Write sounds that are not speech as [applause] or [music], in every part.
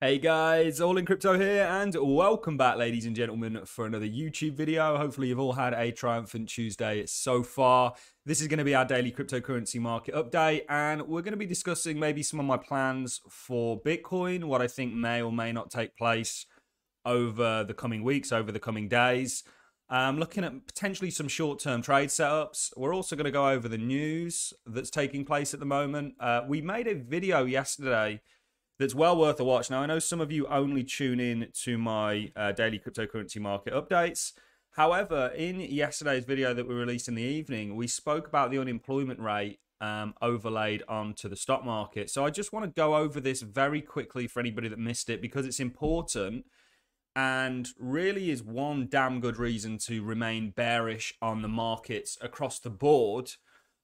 Hey guys, All in Crypto here, and welcome back, ladies and gentlemen, for another YouTube video. Hopefully, you've all had a triumphant Tuesday so far. This is going to be our daily cryptocurrency market update, and we're going to be discussing maybe some of my plans for Bitcoin, what I think may or may not take place over the coming weeks, over the coming days. Um, looking at potentially some short term trade setups. We're also going to go over the news that's taking place at the moment. Uh, we made a video yesterday that's well worth a watch. Now, I know some of you only tune in to my uh, daily cryptocurrency market updates. However, in yesterday's video that we released in the evening, we spoke about the unemployment rate um, overlaid onto the stock market. So I just want to go over this very quickly for anybody that missed it because it's important and really is one damn good reason to remain bearish on the markets across the board.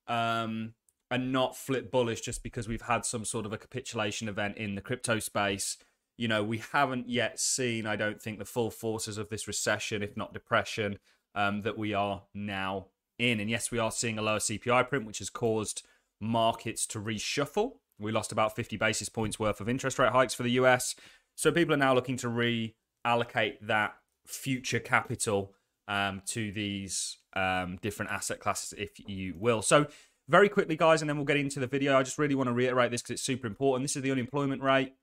Um, and not flip bullish just because we've had some sort of a capitulation event in the crypto space. You know, we haven't yet seen, I don't think, the full forces of this recession, if not depression, um, that we are now in. And yes, we are seeing a lower CPI print, which has caused markets to reshuffle. We lost about 50 basis points worth of interest rate hikes for the US. So people are now looking to reallocate that future capital um, to these um, different asset classes, if you will. So very quickly, guys, and then we'll get into the video. I just really want to reiterate this because it's super important. This is the unemployment rate.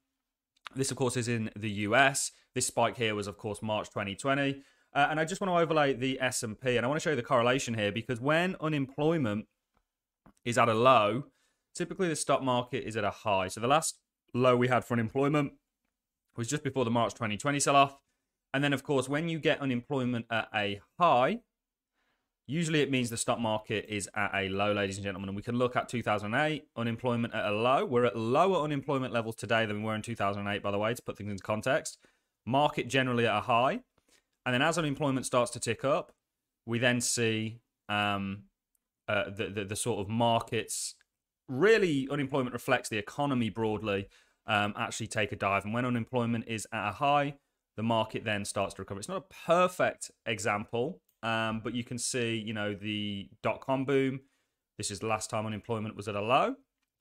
This, of course, is in the US. This spike here was, of course, March 2020. Uh, and I just want to overlay the S&P. And I want to show you the correlation here because when unemployment is at a low, typically the stock market is at a high. So the last low we had for unemployment was just before the March 2020 sell-off. And then, of course, when you get unemployment at a high, Usually it means the stock market is at a low, ladies and gentlemen. And we can look at 2008, unemployment at a low. We're at lower unemployment levels today than we were in 2008, by the way, to put things into context. Market generally at a high. And then as unemployment starts to tick up, we then see um, uh, the, the, the, sort of markets. Really, unemployment reflects the economy broadly um, actually take a dive. And when unemployment is at a high, the market then starts to recover. It's not a perfect example um, but you can see, you know, the dot com boom. This is the last time unemployment was at a low.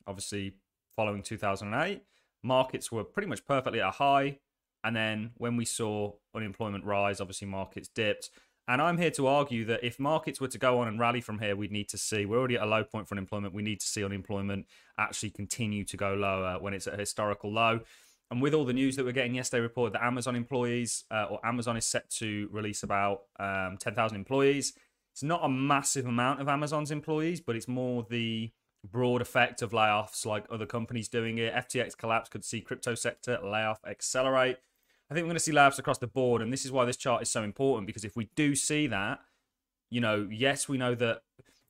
Obviously, following 2008, markets were pretty much perfectly at a high. And then when we saw unemployment rise, obviously markets dipped. And I'm here to argue that if markets were to go on and rally from here, we'd need to see, we're already at a low point for unemployment. We need to see unemployment actually continue to go lower when it's at a historical low. And with all the news that we're getting yesterday, reported that Amazon employees uh, or Amazon is set to release about um, 10,000 employees. It's not a massive amount of Amazon's employees, but it's more the broad effect of layoffs like other companies doing it. FTX collapse could see crypto sector layoff accelerate. I think we're going to see layoffs across the board. And this is why this chart is so important because if we do see that, you know, yes, we know that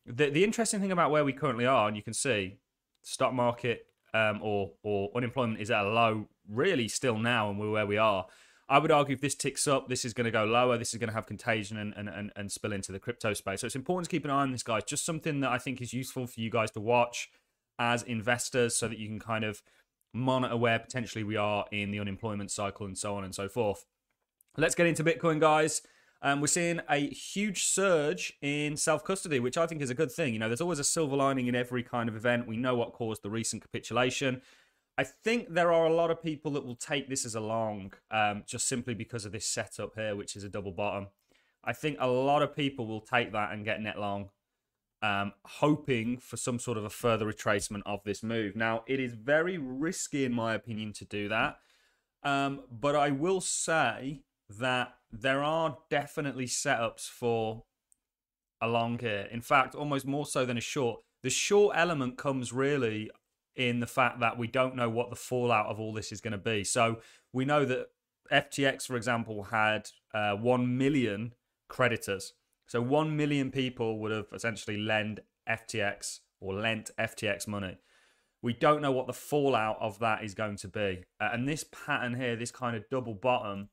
the, the interesting thing about where we currently are, and you can see stock market um, or or unemployment is at a low, really still now, and we're where we are. I would argue if this ticks up, this is going to go lower. This is going to have contagion and, and, and, and spill into the crypto space. So it's important to keep an eye on this, guys. Just something that I think is useful for you guys to watch as investors so that you can kind of monitor where potentially we are in the unemployment cycle and so on and so forth. Let's get into Bitcoin, guys. Um, we're seeing a huge surge in self custody, which I think is a good thing. You know, there's always a silver lining in every kind of event. We know what caused the recent capitulation. I think there are a lot of people that will take this as a long, um, just simply because of this setup here, which is a double bottom. I think a lot of people will take that and get net long, um, hoping for some sort of a further retracement of this move. Now, it is very risky, in my opinion, to do that. Um, but I will say that there are definitely setups for a long here. In fact, almost more so than a short. The short element comes really in the fact that we don't know what the fallout of all this is going to be. So we know that FTX, for example, had uh, 1 million creditors. So 1 million people would have essentially lent FTX or lent FTX money. We don't know what the fallout of that is going to be. Uh, and this pattern here, this kind of double bottom,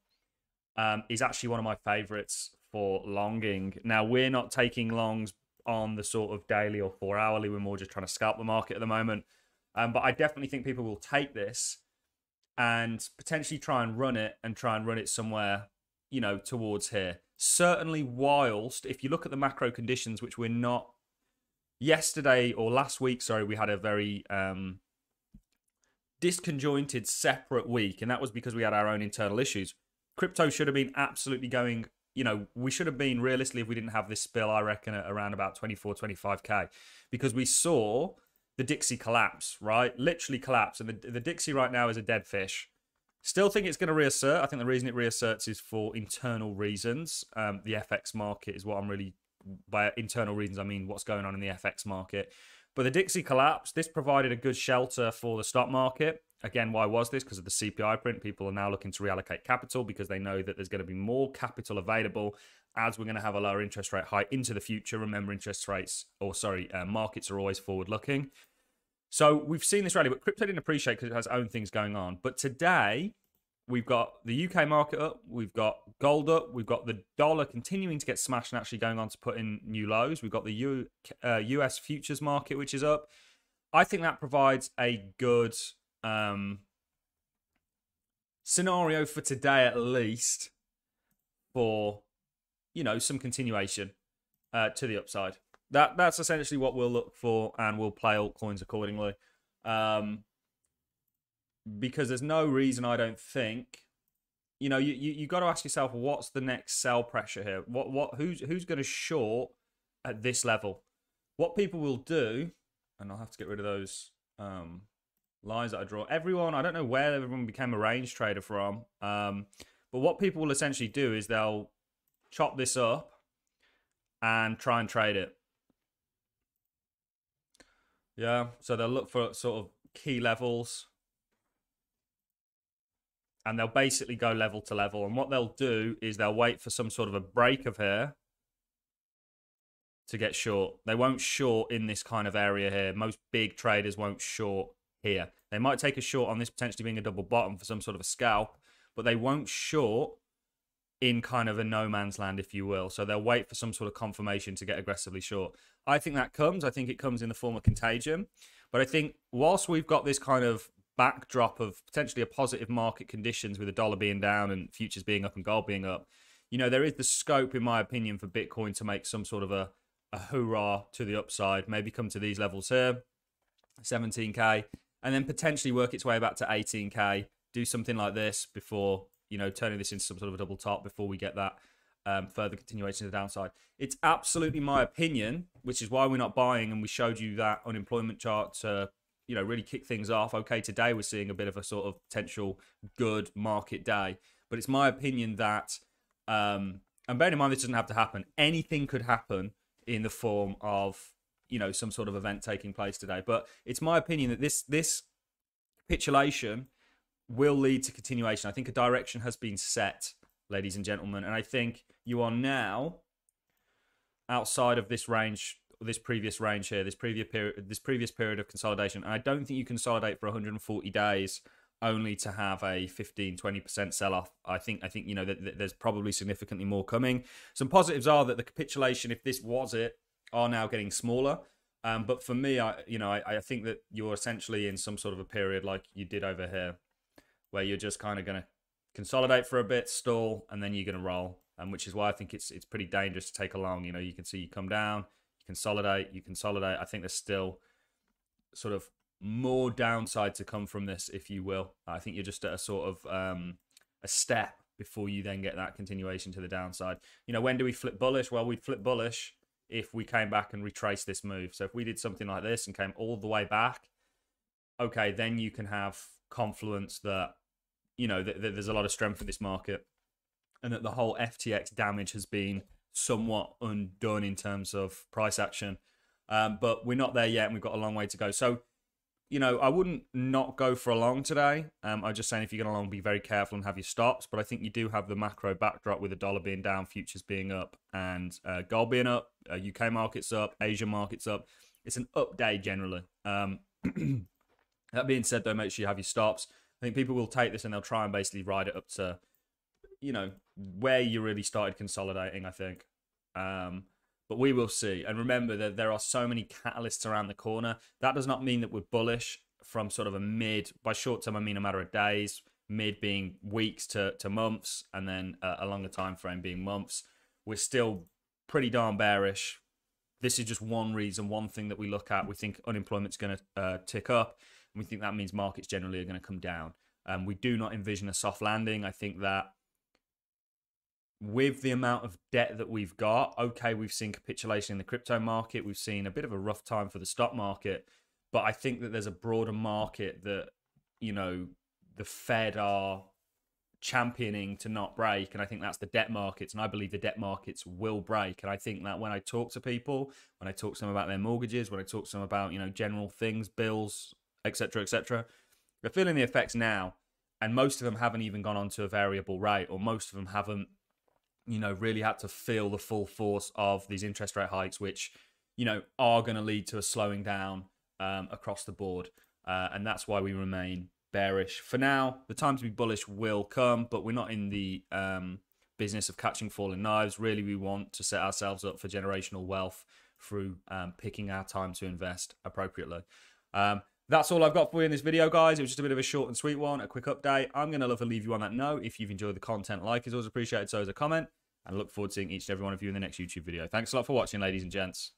um, is actually one of my favorites for longing. Now, we're not taking longs on the sort of daily or four hourly. We're more just trying to scalp the market at the moment. Um, but I definitely think people will take this and potentially try and run it and try and run it somewhere, you know, towards here. Certainly, whilst if you look at the macro conditions, which we're not yesterday or last week, sorry, we had a very um, disconjointed, separate week, and that was because we had our own internal issues. Crypto should have been absolutely going. You know, we should have been realistically if we didn't have this spill. I reckon at around about 24, 25k, because we saw the Dixie collapse, right? Literally collapse, and the the Dixie right now is a dead fish. Still think it's going to reassert. I think the reason it reasserts is for internal reasons. Um, the FX market is what I'm really by internal reasons. I mean what's going on in the FX market. But the Dixie collapse, this provided a good shelter for the stock market. Again, why was this? Because of the CPI print. People are now looking to reallocate capital because they know that there's going to be more capital available as we're going to have a lower interest rate hike into the future. Remember, interest rates, or sorry, uh, markets are always forward looking. So we've seen this rally, but crypto didn't appreciate because it has own things going on. But today, we've got the UK market up, we've got gold up, we've got the dollar continuing to get smashed and actually going on to put in new lows. We've got the U, uh, US futures market, which is up. I think that provides a good um, scenario for today, at least, for you know some continuation uh, to the upside. That that's essentially what we'll look for, and we'll play altcoins accordingly. Um, because there's no reason I don't think. You know, you you, you got to ask yourself what's the next sell pressure here. What what who's who's going to short at this level? What people will do, and I'll have to get rid of those um, lines that I draw. Everyone, I don't know where everyone became a range trader from, um, but what people will essentially do is they'll chop this up and try and trade it. Yeah, so they'll look for sort of key levels and they'll basically go level to level. And what they'll do is they'll wait for some sort of a break of here to get short. They won't short in this kind of area here. Most big traders won't short here. They might take a short on this potentially being a double bottom for some sort of a scalp, but they won't short in kind of a no man's land, if you will. So they'll wait for some sort of confirmation to get aggressively short. I think that comes. I think it comes in the form of contagion. But I think whilst we've got this kind of backdrop of potentially a positive market conditions with the dollar being down and futures being up and gold being up, you know, there is the scope, in my opinion, for Bitcoin to make some sort of a, a hoorah to the upside, maybe come to these levels here, 17K, and then potentially work its way back to 18K, do something like this before, you know, turning this into some sort of a double top before we get that um, further continuation to the downside. It's absolutely my opinion, which is why we're not buying, and we showed you that unemployment chart to you know really kick things off. Okay, today we're seeing a bit of a sort of potential good market day, but it's my opinion that, um, and bearing in mind this doesn't have to happen. Anything could happen in the form of you know some sort of event taking place today. But it's my opinion that this this capitulation will lead to continuation. I think a direction has been set, ladies and gentlemen, and I think you are now outside of this range this previous range here, this previous period, this previous period of consolidation. And I don't think you consolidate for 140 days only to have a 15 20% sell off i think i think you know that, that, there's probably significantly more coming some positives are that the capitulation if this was it are now getting smaller um, but for me i you know I, I think that you're essentially in some sort of a period like you did over here where you're just kind of going to consolidate for a bit stall and then you're going to roll and which is why i think it's it's pretty dangerous to take along you know you can see you come down you consolidate, you consolidate. I think there's still sort of more downside to come from this, if you will. I think you're just at a sort of um, a step before you then get that continuation to the downside. You know, when do we flip bullish? Well, we'd flip bullish if we came back and retraced this move. So if we did something like this and came all the way back, okay, then you can have confluence that, you know, that, that there's a lot of strength in this market and that the whole FTX damage has been somewhat undone in terms of price action. Um, but we're not there yet, and we've got a long way to go. So, you know, I wouldn't not go for a long today. Um, I'm just saying if you're going to long, be very careful and have your stops. But I think you do have the macro backdrop with the dollar being down, futures being up, and uh, gold being up, uh, UK markets up, Asia markets up. It's an up day generally. Um, [clears throat] that being said, though, make sure you have your stops. I think people will take this and they'll try and basically ride it up to you know where you really started consolidating. I think, um, but we will see. And remember that there are so many catalysts around the corner. That does not mean that we're bullish from sort of a mid. By short term, I mean a matter of days. Mid being weeks to to months, and then uh, a longer time frame being months. We're still pretty darn bearish. This is just one reason, one thing that we look at. We think unemployment's going to uh, tick up and we think that means markets generally are going to come down. Um, we do not envision a soft landing. I think that with the amount of debt that we've got, okay, we've seen capitulation in the crypto market. We've seen a bit of a rough time for the stock market. But I think that there's a broader market that, you know, the Fed are championing to not break. And I think that's the debt markets. And I believe the debt markets will break. And I think that when I talk to people, when I talk to them about their mortgages, when I talk to them about, you know, general things, bills, etc., etc., they're feeling the effects now. And most of them haven't even gone on to a variable rate, or most of them haven't, you know, really had to feel the full force of these interest rate hikes, which, you know, are going to lead to a slowing down um, across the board. Uh, and that's why we remain bearish. For now, the time to be bullish will come, but we're not in the um, business of catching falling knives. Really, we want to set ourselves up for generational wealth through um, picking our time to invest appropriately. Um, that's all I've got for you in this video, guys. It was just a bit of a short and sweet one, a quick update. I'm going to love to leave you on that note. If you've enjoyed the content, like is always appreciated, so is a comment. And look forward to seeing each and every one of you in the next YouTube video. Thanks a lot for watching, ladies and gents.